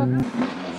Bak.